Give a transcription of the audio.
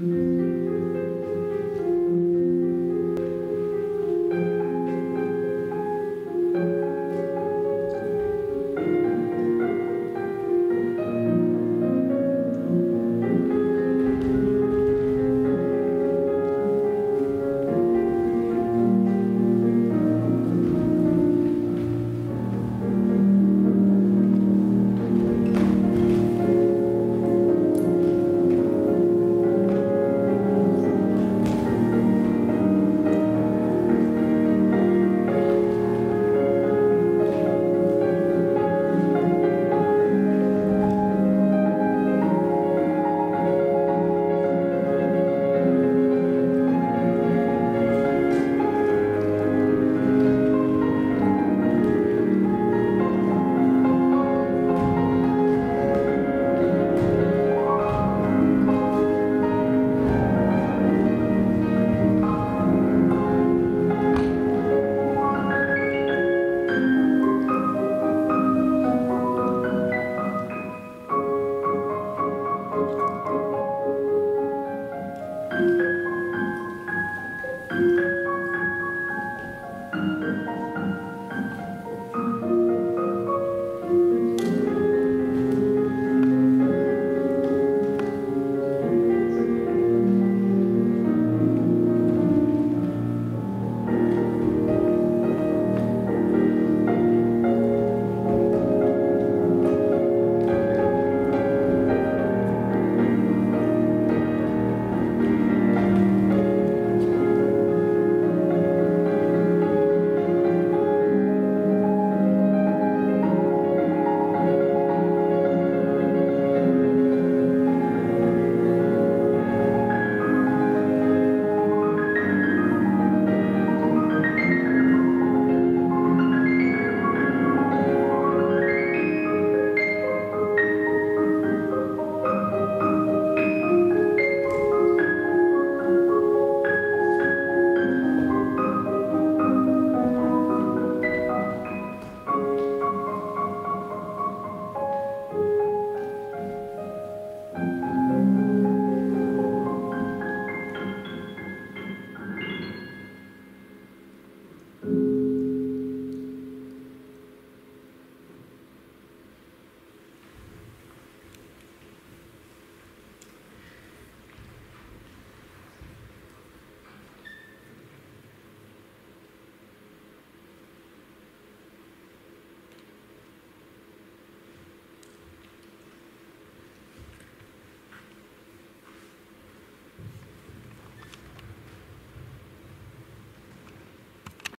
Mm-hmm.